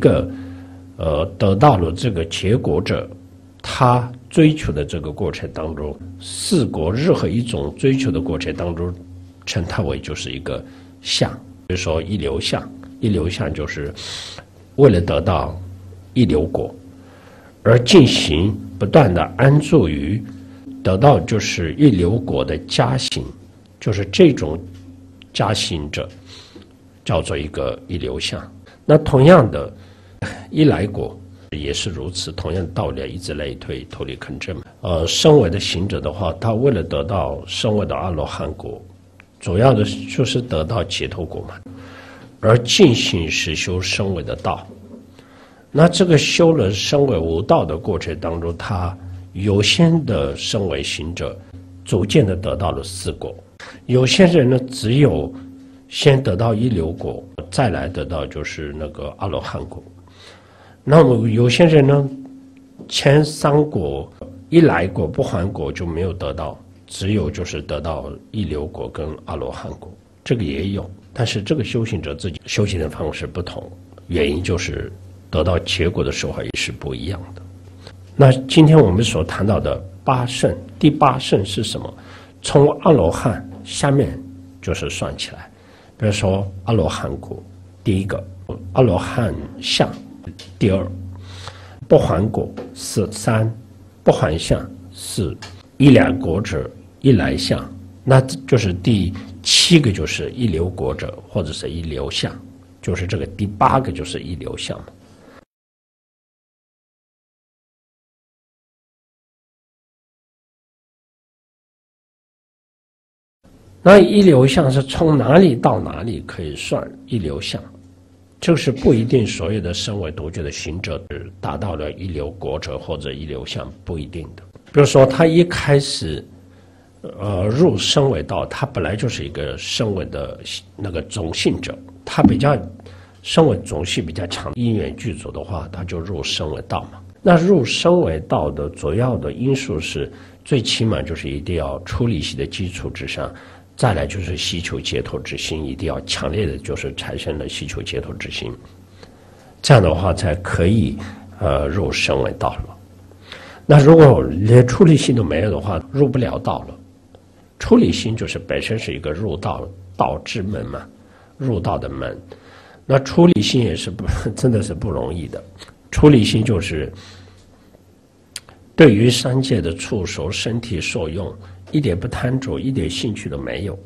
一个呃得到了这个结果者，他追求的这个过程当中，四果任何一种追求的过程当中，称它为就是一个相，比如说一流相，一流相就是为了得到一流果而进行不断的安住于得到就是一流果的加行，就是这种加行者叫做一个一流相。那同样的，一来果也是如此，同样道理，一直类推，脱离坑证。呃，身为的行者的话，他为了得到身为的阿罗汉果，主要的就是得到解脱果嘛，而进行实修身为的道。那这个修了身为无道的过程当中，他有些的身为行者，逐渐的得到了四果；有些人呢，只有先得到一流果。再来得到就是那个阿罗汉果，那么有些人呢，前三果一来果不还果就没有得到，只有就是得到一流果跟阿罗汉果，这个也有，但是这个修行者自己修行的方式不同，原因就是得到结果的时候也是不一样的。那今天我们所谈到的八圣，第八圣是什么？从阿罗汉下面就是算起来。比如说阿罗汉果，第一个阿罗汉相，第二不还国是三不还相是一两国者一来相，那就是第七个就是一流国者或者是一流相，就是这个第八个就是一流相那一流相是从哪里到哪里可以算一流相？就是不一定所有的身为独觉的行者达到了一流国者或者一流相，不一定的。比如说，他一开始，呃，入身为道，他本来就是一个身为的那个种性者，他比较身为种性比较强，因缘具足的话，他就入身为道嘛。那入身为道的主要的因素是，最起码就是一定要出离系的基础之上。再来就是希求解脱之心，一定要强烈的，就是产生了希求解脱之心，这样的话才可以呃入身为道了。那如果连出离心都没有的话，入不了道了。出离心就是本身是一个入道道之门嘛，入道的门。那出离心也是不 真的是不容易的。出离心就是对于三界的触手身体所用。一点不贪着，一点兴趣都没有。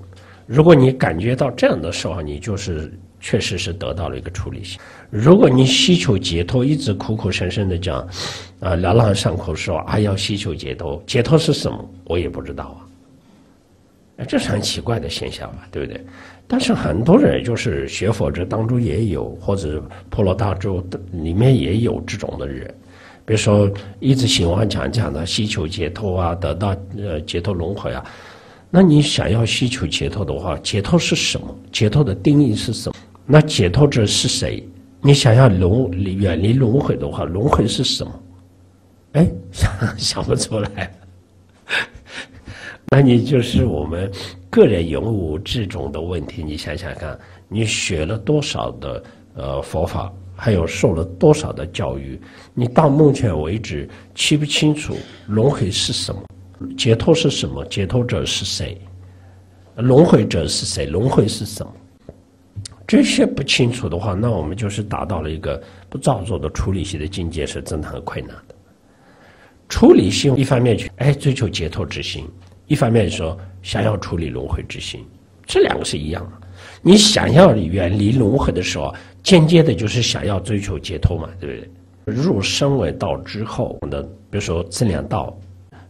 如果你感觉到这样的时候，你就是确实是得到了一个处理性。如果你希求解脱，一直苦苦生生的讲，啊，朗朗上口说啊要希求解脱，解脱是什么？我也不知道啊。哎，这是很奇怪的现象吧，对不对？但是很多人就是学佛者当中也有，或者婆罗大洲里面也有这种的人。比如说，一直喜欢讲讲的希求解脱啊，得到呃解脱轮回啊，那你想要希求解脱的话，解脱是什么？解脱的定义是什么？那解脱者是谁？你想要轮远离轮回的话，轮回是什么？哎，想 想不出来。那你就是我们个人有无这种的问题？你想想看，你学了多少的呃佛法？还有受了多少的教育？你到目前为止清不清楚轮回是什么？解脱是什么？解脱者是谁？轮回者是谁？轮回是什么？这些不清楚的话，那我们就是达到了一个不造作的处理性的境界，是真的很困难的。处理性一方面去哎追求解脱之心，一方面说想要处理轮回之心，这两个是一样的。你想要远离轮回的时候。间接的就是想要追求解脱嘛，对不对？入身为道之后我们的，比如说这两道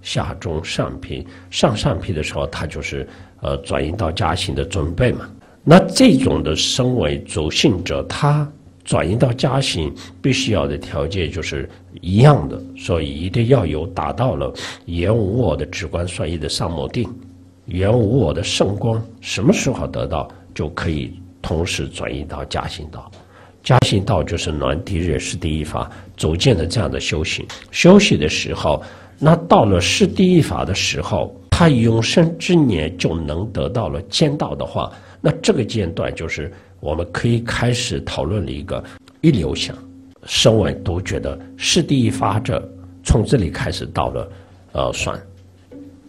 下中上品上上品的时候，它就是呃转移到加行的准备嘛。那这种的身为主性者，他转移到加行必须要的条件就是一样的，所以一定要有达到了言无我的直观算义的上摩定，言无我的圣光，什么时候得到就可以同时转移到加行道。加行道就是暖地热是第一法，逐渐的这样的修行。休息的时候，那到了是第一法的时候，他永生之年就能得到了见道的话，那这个阶段就是我们可以开始讨论了一个一流相。声闻都觉得是第一法者，从这里开始到了呃算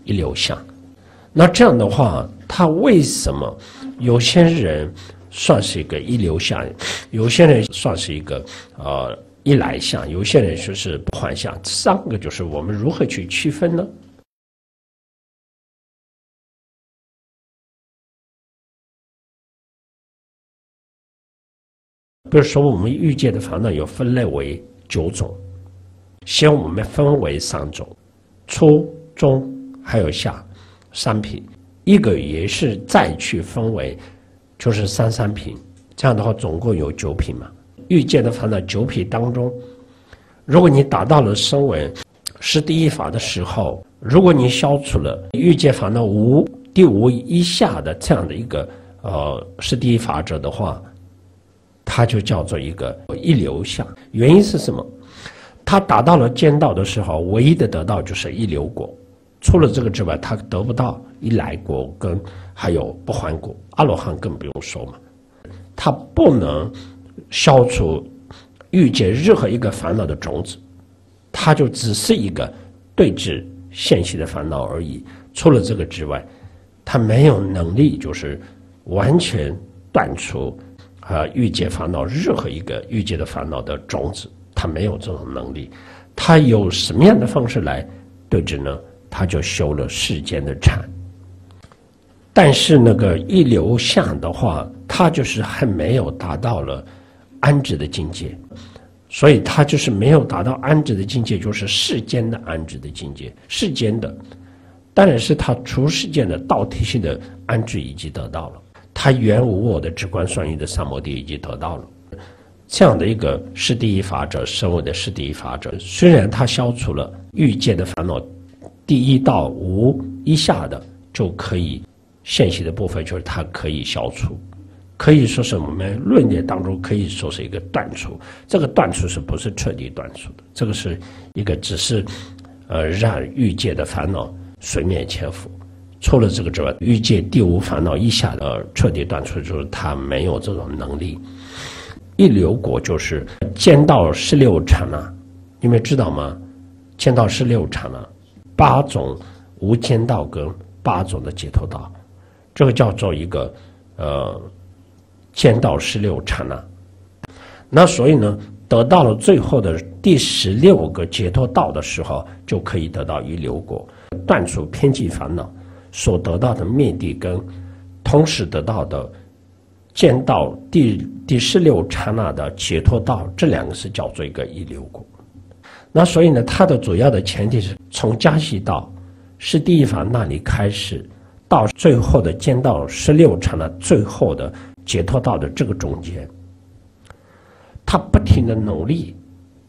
一流相。那这样的话，他为什么有些人算是一个一流相，有些人算是一个呃一来相，有些人说是不还相？三个就是我们如何去区分呢？比如说，我们遇见的烦恼有分类为九种，先我们分为三种：初、中还有下三品。一个也是再去分为，就是三三品。这样的话，总共有九品嘛。欲界的烦恼九品当中，如果你达到了声闻是第一法的时候，如果你消除了欲界烦恼无第五以下的这样的一个呃是第一法者的话。它就叫做一个一流相，原因是什么？他达到了见道的时候，唯一的得到就是一流果，除了这个之外，他得不到一来果跟还有不还果。阿罗汉更不用说嘛，他不能消除欲界任何一个烦恼的种子，他就只是一个对峙现行的烦恼而已。除了这个之外，他没有能力就是完全断除。啊，欲界烦恼任何一个欲界的烦恼的种子，他没有这种能力。他有什么样的方式来对治呢？他就修了世间的禅。但是那个一流相的话，他就是还没有达到了安置的境界，所以他就是没有达到安置的境界，就是世间的安置的境界。世间的，当然是他除世间的道体性的安置已经得到了。他原无我的直观双运的三摩地已经得到了，这样的一个是第一法者，生为的是第一法者。虽然他消除了欲界的烦恼，第一到无以下的就可以现行的部分，就是它可以消除，可以说是我们论点当中可以说是一个断除。这个断除是不是彻底断除的？这个是一个只是，呃，让欲界的烦恼水面潜伏。除了这个之外，欲界第五烦恼以下的彻底断除，就是他没有这种能力。一流果就是见到十六禅啊，你们知道吗？见到十六禅啊，八种无间道跟八种的解脱道，这个叫做一个呃见到十六刹那。那所以呢，得到了最后的第十六个解脱道的时候，就可以得到一流果，断除偏激烦恼。所得到的灭地跟同时得到的见到第第十六刹那的解脱道，这两个是叫做一个一流果。那所以呢，它的主要的前提是从加西道是第一法那里开始，到最后的见到十六刹那最后的解脱道的这个中间，他不停的努力，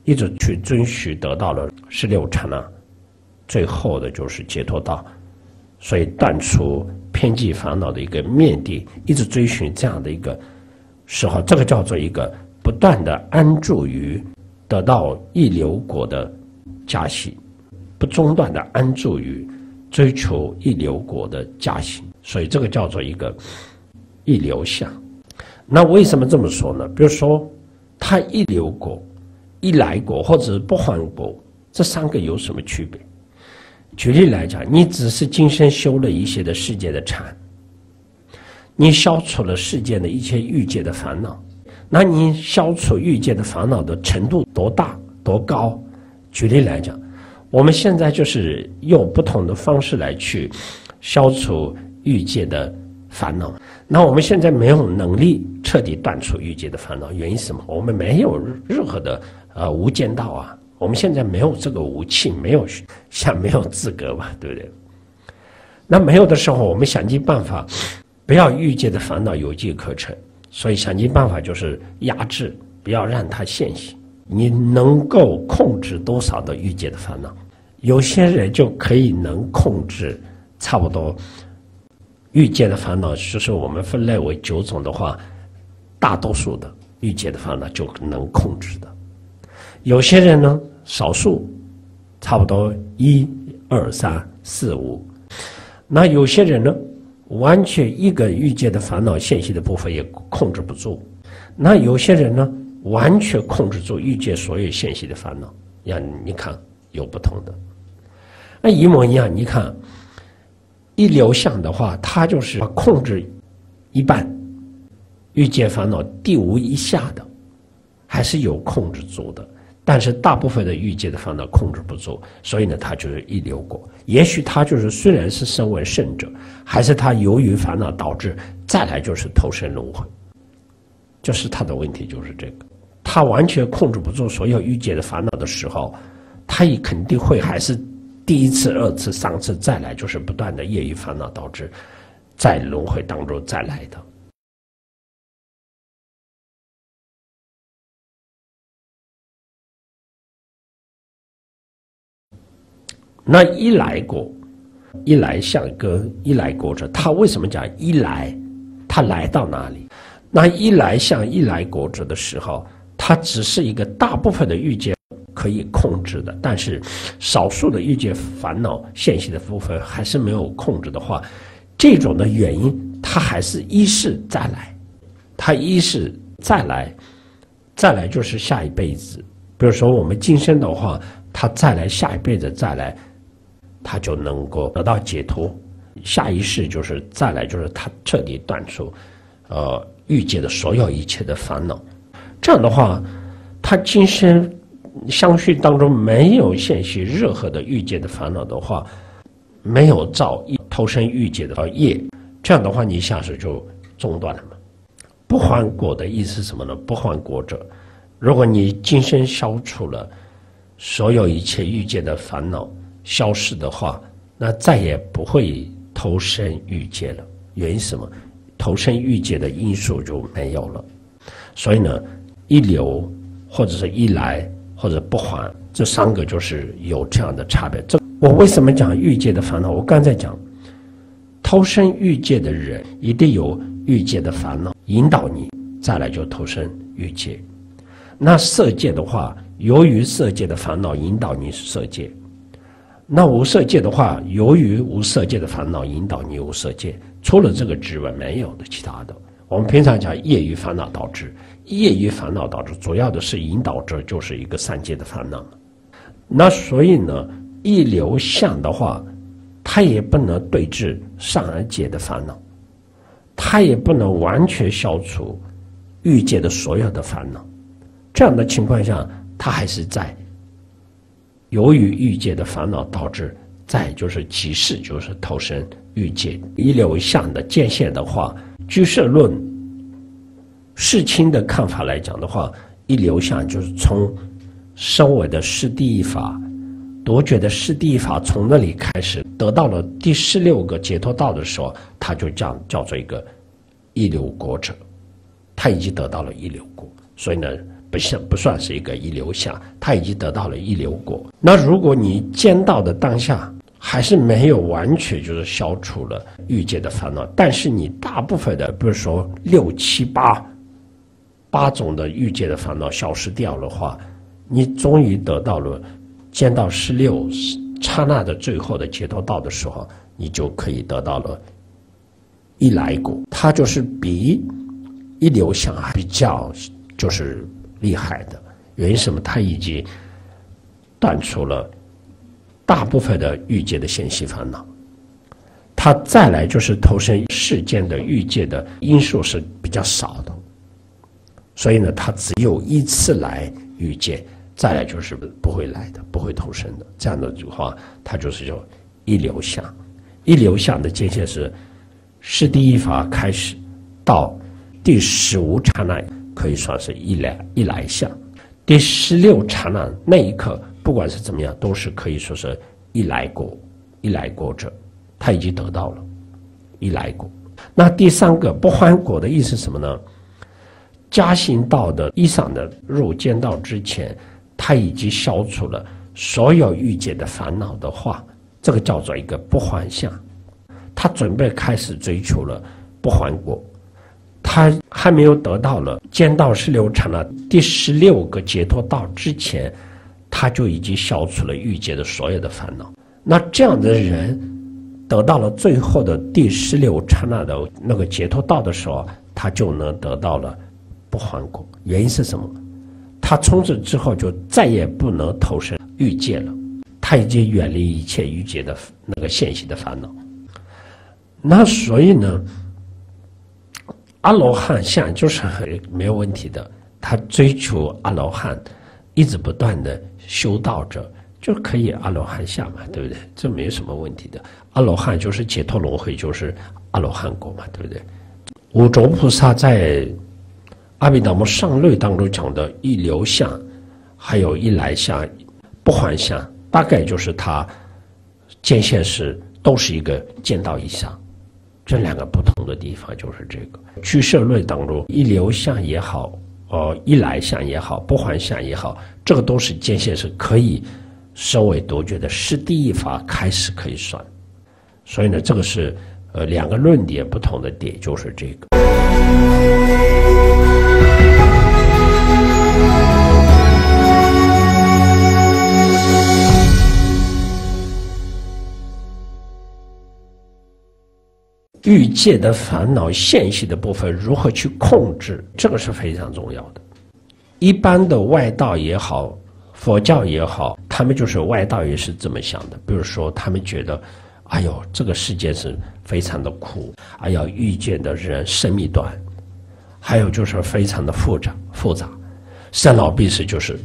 一直去遵循，得到了十六刹那，最后的就是解脱道。所以断除偏激烦恼的一个面地，一直追寻这样的一个时候，这个叫做一个不断的安住于得到一流果的加行，不中断的安住于追求一流果的加行，所以这个叫做一个一流相。那为什么这么说呢？比如说，他一流果、一来果或者不还果，这三个有什么区别？举例来讲，你只是今生修了一些的世界的禅，你消除了世间的一切欲界的烦恼，那你消除欲界的烦恼的程度多大多高？举例来讲，我们现在就是用不同的方式来去消除欲界的烦恼。那我们现在没有能力彻底断除欲界的烦恼，原因是什么？我们没有任何的呃无间道啊。我们现在没有这个武器，没有像没有资格吧，对不对？那没有的时候，我们想尽办法，不要欲界的烦恼有机可乘，所以想尽办法就是压制，不要让它现行。你能够控制多少的欲界的烦恼？有些人就可以能控制差不多欲界的烦恼，就是我们分类为九种的话，大多数的欲界的烦恼就能控制的。有些人呢，少数，差不多一、二、三、四、五，那有些人呢，完全一个欲界的烦恼信息的部分也控制不住，那有些人呢，完全控制住欲界所有现息的烦恼，呀，你看有不同的，那一模一样。你看一流相的话，它就是控制一半欲界烦恼地无以下的，还是有控制住的。但是大部分的欲界的烦恼控制不住，所以呢，他就是一流果。也许他就是虽然是身为圣者，还是他由于烦恼导致再来就是投身轮回，就是他的问题就是这个。他完全控制不住所有欲界的烦恼的时候，他也肯定会还是第一次、二次、三次再来，就是不断的业余烦恼导致在轮回当中再来的。那一来过，一来相跟一来过者，他为什么讲一来？他来到哪里？那一来相一来果者的时候，他只是一个大部分的欲界可以控制的，但是少数的欲界烦恼现行的部分还是没有控制的话，这种的原因，他还是一世再来，他一世再来，再来就是下一辈子。比如说我们今生的话，他再来下一辈子再来。他就能够得到解脱，下一世就是再来，就是他彻底断除，呃，欲界的所有一切的烦恼。这样的话，他今生相续当中没有现起任何的欲界的烦恼的话，没有造投身欲界的业，这样的话，你下世就中断了嘛。不还果的意思是什么呢？不还果者，如果你今生消除了所有一切欲界的烦恼。消失的话，那再也不会投身欲界了。原因什么？投身欲界的因素就没有了。所以呢，一流或者是一来或者不还，这三个就是有这样的差别。这我为什么讲欲界的烦恼？我刚才讲，投身欲界的人一定有欲界的烦恼引导你，再来就投身欲界。那色界的话，由于色界的烦恼引导你色界。那无色界的话，由于无色界的烦恼引导你无色界，除了这个之外没有的其他的。我们平常讲业余烦恼导致，业余烦恼导致主要的是引导者就是一个三界的烦恼。那所以呢，一流相的话，它也不能对治上二界的烦恼，它也不能完全消除欲界的所有的烦恼。这样的情况下，它还是在。由于欲界的烦恼导致，再就是即世，就是投身欲界一流相的界限的话，居士论世亲的看法来讲的话，一流相就是从收尾的世第一法，夺觉的世第一法从那里开始得到了第十六个解脱道的时候，他就叫叫做一个一流国者，他已经得到了一流国，所以呢。不像不算是一个一流相，他已经得到了一流果。那如果你见到的当下还是没有完全就是消除了欲界的烦恼，但是你大部分的，比如说六七八八种的欲界的烦恼消失掉的话，你终于得到了见到十六刹那的最后的解脱道的时候，你就可以得到了一来果。它就是比一流相比较就是。厉害的原因什么？他已经断除了大部分的欲界的现行烦恼，他再来就是投身世间的欲界的因素是比较少的，所以呢，他只有一次来遇见，再来就是不会来的，不会投身的。这样的话，他就是叫一流相。一流相的界限是是第一法开始到第十五刹那。可以算是一来一来相，第十六刹那那一刻，不管是怎么样，都是可以说是一来果，一来果者，他已经得到了，一来果。那第三个不还果的意思是什么呢？加行道的衣裳的入间道之前，他已经消除了所有欲界的烦恼的话，这个叫做一个不还相，他准备开始追求了不还果。他还没有得到了见道十六禅的第十六个解脱道之前，他就已经消除了欲界的所有的烦恼。那这样的人得到了最后的第十六刹那的那个解脱道的时候，他就能得到了不还果。原因是什么？他从此之后就再也不能投身欲界了，他已经远离一切欲界的那个现行的烦恼。那所以呢，阿罗汉相就是很没有问题的。他追求阿罗汉，一直不断的修道者就可以阿罗汉相嘛，对不对？这没有什么问题的。阿罗汉就是解脱轮回，就是阿罗汉果嘛，对不对？五浊菩萨在《阿弥陀佛上论》当中讲的一流相，还有一来相、不还相，大概就是他见现时都是一个见到以上。这两个不同的地方就是这个《居舍论》当中一流相也好。哦，一来相也好，不还相也好，这个都是间歇是可以收为独觉的，是第一法开始可以算。所以呢，这个是呃两个论点不同的点，就是这个。欲界的烦恼现行的部分如何去控制，这个是非常重要的。一般的外道也好，佛教也好，他们就是外道也是这么想的。比如说，他们觉得，哎呦，这个世界是非常的苦，哎呀，遇见的人生命短，还有就是非常的复杂复杂，生老病死就是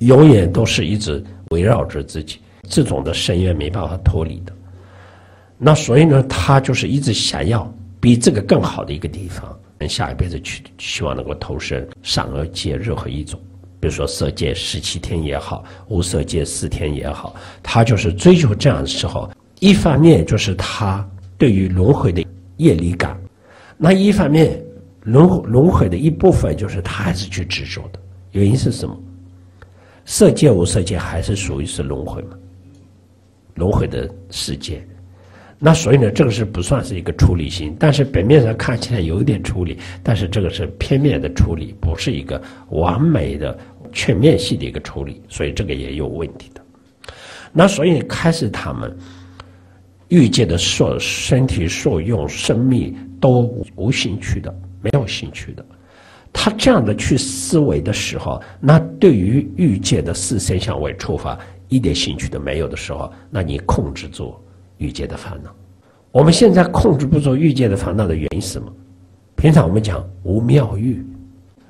永远都是一直围绕着自己，这种的深渊没办法脱离的。那所以呢，他就是一直想要比这个更好的一个地方，下一辈子去希望能够投身善恶界任何一种，比如说色界十七天也好，无色界四天也好，他就是追求这样的时候，一方面就是他对于轮回的业力感，那一方面轮回轮回的一部分就是他还是去执着的，原因是什么？色界无色界还是属于是轮回嘛，轮回的世界。那所以呢，这个是不算是一个处理性，但是表面上看起来有一点处理，但是这个是片面的处理，不是一个完美的全面性的一个处理，所以这个也有问题的。那所以开始他们遇见的所身体所用生命都无兴趣的，没有兴趣的，他这样的去思维的时候，那对于欲界的四身相位触发一点兴趣都没有的时候，那你控制住。欲界的烦恼，我们现在控制不住欲界的烦恼的原因是什么？平常我们讲无妙欲，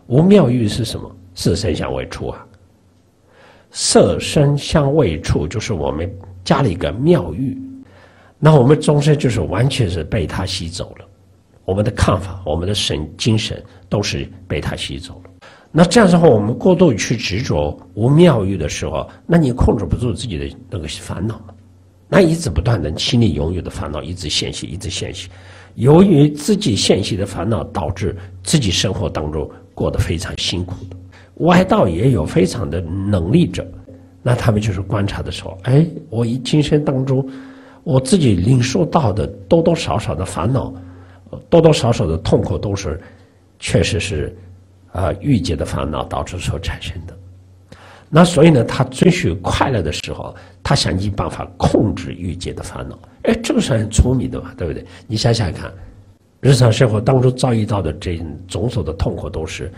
无妙欲是什么？色身相位处啊，色身相位处就是我们加了一个妙欲，那我们终身就是完全是被他吸走了，我们的看法、我们的神精神都是被他吸走了。那这样的话，我们过度去执着无妙欲的时候，那你控制不住自己的那个烦恼嘛？那一直不断的心里拥有的烦恼一直现行，一直现行。由于自己现行的烦恼，导致自己生活当中过得非常辛苦的。外道也有非常的能力者，那他们就是观察的时候，哎，我一今生当中，我自己领受到的多多少少的烦恼，多多少少的痛苦，都是确实是啊郁结的烦恼导致所产生的。那所以呢，他追寻快乐的时候，他想尽办法控制欲界的烦恼。哎，这个是很聪明的嘛，对不对？你想想看，日常生活当中遭遇到的这种种的痛苦，都是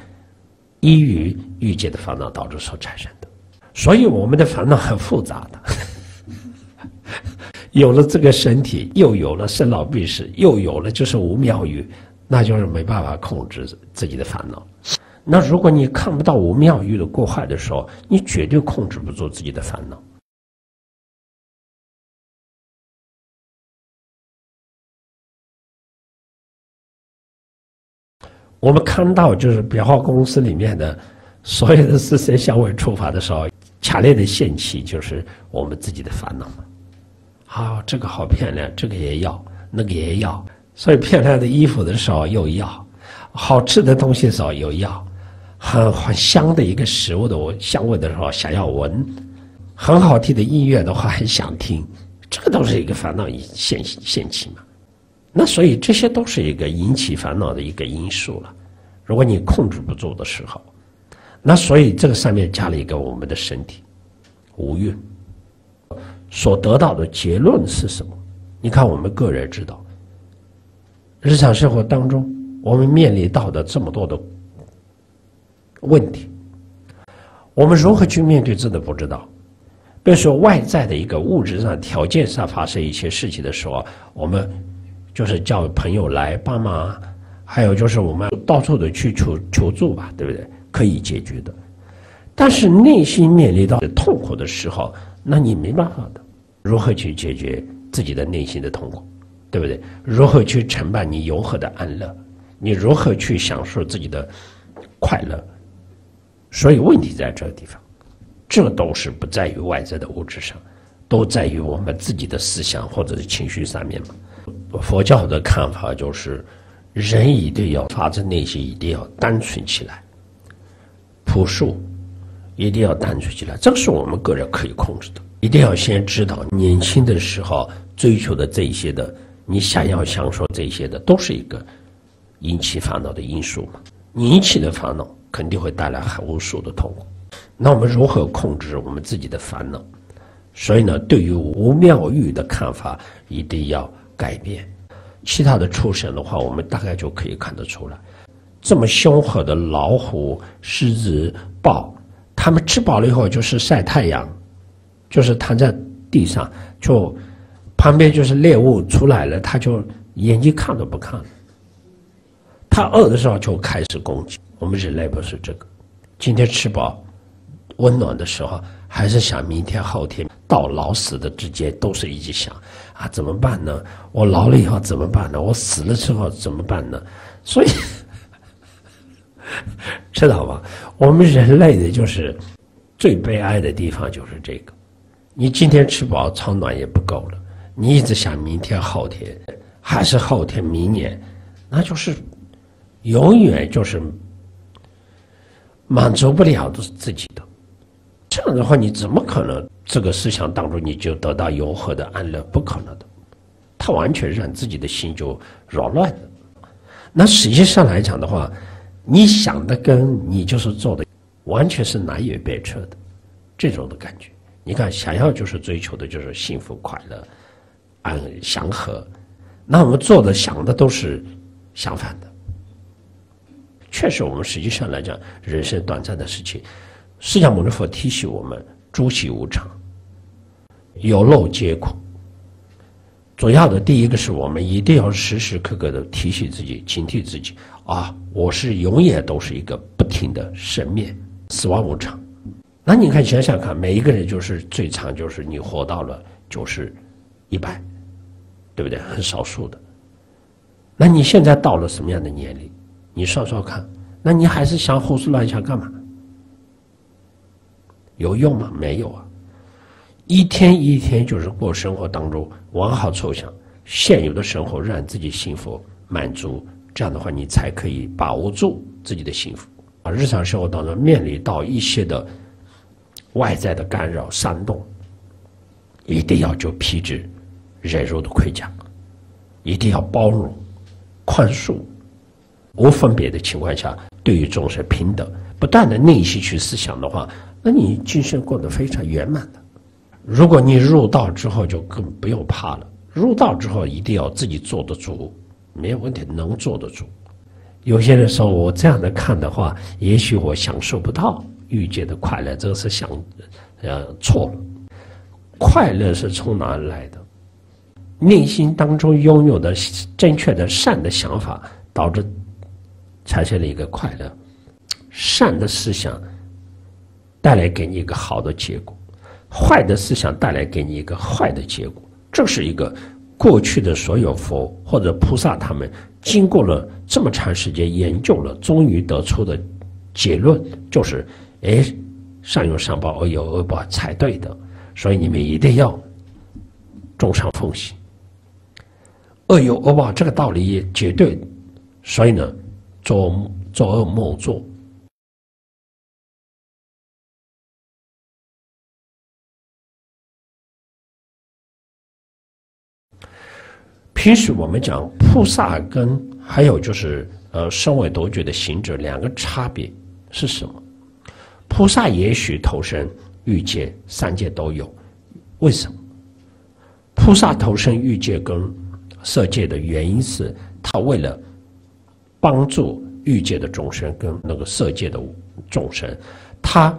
依于欲界的烦恼导致所产生的。所以我们的烦恼很复杂的，有了这个身体，又有了生老病死，又有了就是无妙欲，那就是没办法控制自己的烦恼。那如果你看不到无妙欲的过害的时候，你绝对控制不住自己的烦恼。我们看到就是裱画公司里面的所有的四身香味触发的时候，强烈的现起就是我们自己的烦恼嘛。好，这个好漂亮，这个也要，那个也要，所以漂亮的衣服的时候又要，好吃的东西的时候又要。很很香的一个食物的香味的时候，想要闻；很好听的音乐的话，很想听。这个都是一个烦恼现现起嘛。那所以这些都是一个引起烦恼的一个因素了。如果你控制不住的时候，那所以这个上面加了一个我们的身体无欲，所得到的结论是什么？你看，我们个人知道，日常生活当中我们面临到的这么多的。问题，我们如何去面对，真的不知道。比如说外在的一个物质上条件上发生一些事情的时候，我们就是叫朋友来帮忙，还有就是我们到处的去求求助吧，对不对？可以解决的。但是内心面临到痛苦的时候，那你没办法的。如何去解决自己的内心的痛苦，对不对？如何去承办你游河的安乐？你如何去享受自己的快乐？所以问题在这个地方。这都是不在于外在的物质上，都在于我们自己的思想或者是情绪上面嘛。佛教的看法就是，人一定要发自内心，一定要单纯起来，朴素，一定要单纯起来。这个是我们个人可以控制的。一定要先知道，年轻的时候追求的这些的，你想要享受这些的，都是一个引起烦恼的因素嘛。引起的烦恼肯定会带来无数的痛苦。那我们如何控制我们自己的烦恼？所以呢，对于无妙欲的看法一定要改变。其他的畜生的话，我们大概就可以看得出来，这么凶狠的老虎、狮子、豹，它们吃饱了以后就是晒太阳，就是躺在地上，就旁边就是猎物出来了，它就眼睛看都不看。它饿的时候就开始攻击。我们人类不是这个，今天吃饱。温暖的时候，还是想明天、后天到老死的之间，都是一直想啊，怎么办呢？我老了以后怎么办呢？我死了之后怎么办呢？所以，知道吗？我们人类的就是最悲哀的地方就是这个：你今天吃饱穿暖也不够了，你一直想明天、后天，还是后天、明年，那就是永远就是满足不了的自己的。这样的话，你怎么可能这个思想当中你就得到柔和的安乐？不可能的，他完全让自己的心就扰乱了。那实际上来讲的话，你想的跟你就是做的，完全是南辕北辙的，这种的感觉。你看，想要就是追求的就是幸福快乐、安祥和，那我们做的想的都是相反的。确实，我们实际上来讲，人生短暂的事情。释迦牟尼佛提醒我们：诸喜无常，有漏皆苦。主要的第一个是我们一定要时时刻刻的提醒自己、警惕自己啊！我是永远都是一个不停的生灭，死亡无常。那你看，想想看，每一个人就是最长，就是你活到了九十、一百，对不对？很少数的。那你现在到了什么样的年龄？你算算看，那你还是想胡思乱想干嘛？有用吗？没有啊！一天一天就是过生活当中往好处想，现有的生活让自己幸福满足，这样的话你才可以把握住自己的幸福。啊，日常生活当中面临到一些的外在的干扰煽动，一定要就皮质忍辱的盔甲，一定要包容、宽恕、无分别的情况下，对于众生平等，不断的内心去思想的话。那你今生过得非常圆满的。如果你入道之后，就更不用怕了。入道之后，一定要自己做得住，没有问题，能做得住。有些人说我这样的看的话，也许我享受不到欲界的快乐，这个是想，呃，错了。快乐是从哪来的？内心当中拥有的正确的善的想法，导致产生了一个快乐，善的思想。带来给你一个好的结果，坏的思想带来给你一个坏的结果，这是一个过去的所有佛或者菩萨他们经过了这么长时间研究了，终于得出的结论就是：哎，善有善报，恶有恶报才对的。所以你们一定要众善奉行，恶有恶报这个道理也绝对。所以呢，做做恶莫作。平时我们讲菩萨跟还有就是呃身为独觉的行者两个差别是什么？菩萨也许投身欲界、三界都有，为什么？菩萨投身欲界跟色界的原因是他为了帮助欲界的众生跟那个色界的众生，他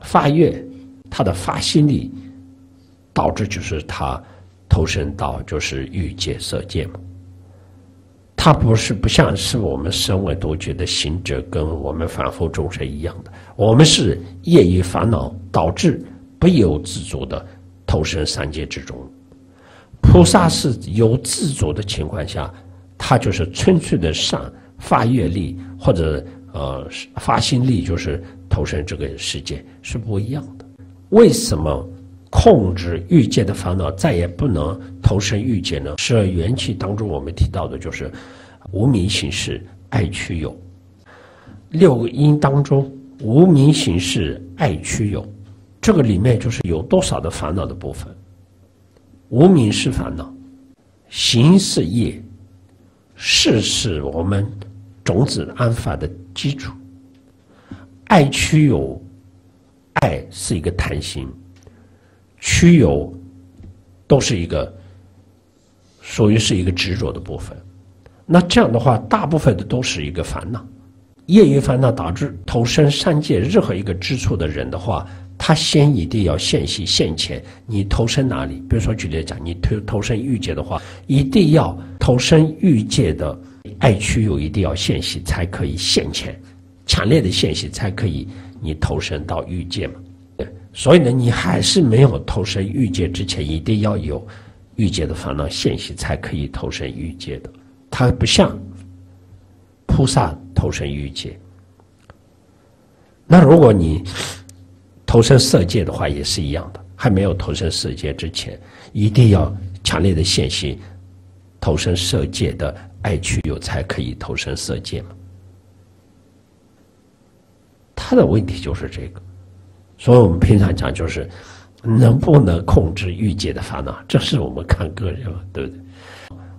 发愿，他的发心力，导致就是他投身到就是欲界色界嘛。他不是不像是我们身为独觉的行者，跟我们凡夫众生一样的，我们是业余烦恼导致不由自主的投身三界之中。菩萨是有自主的情况下，他就是纯粹的善发愿力或者呃发心力，就是投身这个世界是不一样的。为什么控制欲界的烦恼再也不能投身欲界呢？十二缘起当中我们提到的就是无名行识爱取有，六个因当中无名行识爱取有，这个里面就是有多少的烦恼的部分。无名是烦恼，行是业，事是我们种子安法的基础。爱区有，爱是一个贪心，区有都是一个属于是一个执着的部分。那这样的话，大部分的都是一个烦恼，业余烦恼导致投身三界任何一个之处的人的话。他先一定要现息现前，你投身哪里？比如说举例讲，你投投身欲界的话，一定要投身欲界的爱区有一定要现息才可以现前，强烈的现息才可以你投身到欲界嘛。所以呢，你还是没有投身欲界之前，一定要有欲界的烦恼现息才可以投身欲界的。它不像菩萨投身欲界。那如果你。投身色界的话也是一样的，还没有投身色界之前，一定要强烈的现行投身色界的爱趣有，才可以投身色界嘛。他的问题就是这个，所以我们平常讲就是能不能控制欲界的烦恼，这是我们看个人嘛，对不对？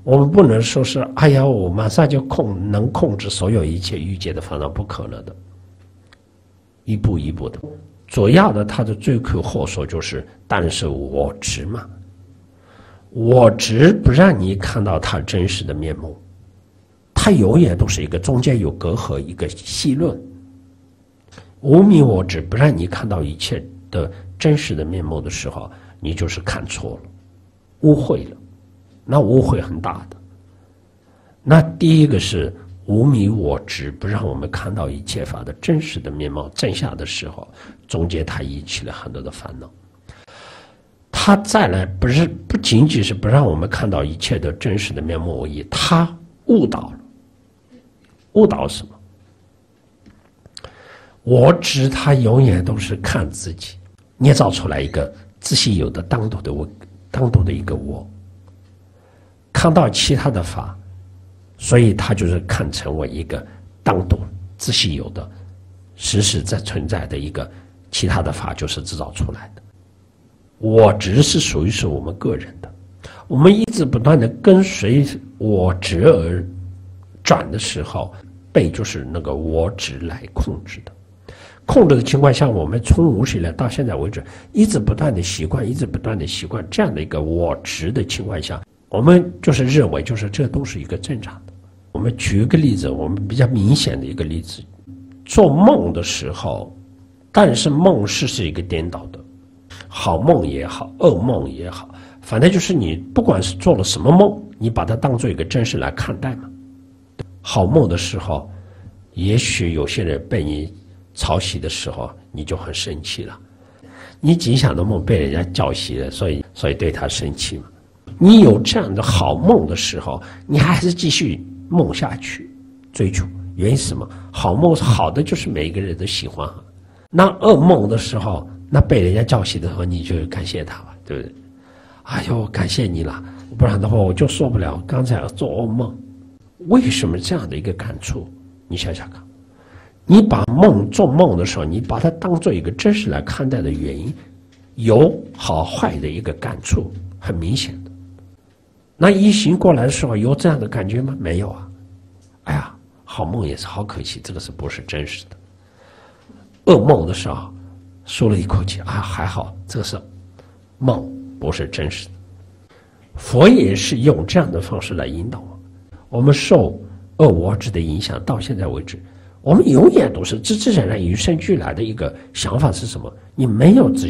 我们不能说是哎呀，我马上就控能控制所有一切欲界的烦恼，不可能的，一步一步的。主要的，他的罪魁祸首就是，但是我执嘛，我执不让你看到它真实的面目，它永远都是一个中间有隔阂，一个戏论。无名我执不让你看到一切的真实的面目的时候，你就是看错了，误会了，那误会很大的。那第一个是。无名我执不让我们看到一切法的真实的面貌真相的时候，中间它引起了很多的烦恼。他再来不是不仅仅是不让我们看到一切的真实的面目而已，他误导了。误导什么？我执他永远都是看自己，捏造出来一个自信有的单独的我，单独的一个我，看到其他的法。所以他就是看成为一个单独自系有的实实在存在的一个其他的法，就是制造出来的。我执是属于是我们个人的，我们一直不断的跟随我执而转的时候，被就是那个我执来控制的。控制的情况下，我们从无始以来到现在为止，一直不断的习惯，一直不断的习惯这样的一个我执的情况下，我们就是认为就是这都是一个正常的。我们举一个例子，我们比较明显的一个例子，做梦的时候，但是梦是是一个颠倒的，好梦也好，噩梦也好，反正就是你不管是做了什么梦，你把它当做一个真实来看待嘛。好梦的时候，也许有些人被你吵醒的时候，你就很生气了。你吉祥的梦被人家叫醒了，所以所以对他生气嘛。你有这样的好梦的时候，你还是继续。梦下去，追求原因是什么？好梦好的就是每一个人都喜欢。那噩梦的时候，那被人家叫醒的时候，你就感谢他吧，对不对？哎呦，感谢你了，不然的话我就受不了。刚才做噩梦，为什么这样的一个感触？你想想看，你把梦做梦的时候，你把它当做一个真实来看待的原因，有好坏的一个感触，很明显的。那一醒过来的时候有这样的感觉吗？没有啊！哎呀，好梦也是好可惜，这个是不是真实的？噩梦的时候，舒了一口气啊，还好，这个是梦，不是真实的。佛也是用这样的方式来引导我们。我们受恶我执的影响，到现在为止，我们永远都是自自然然与生俱来的一个想法是什么？你没有自信。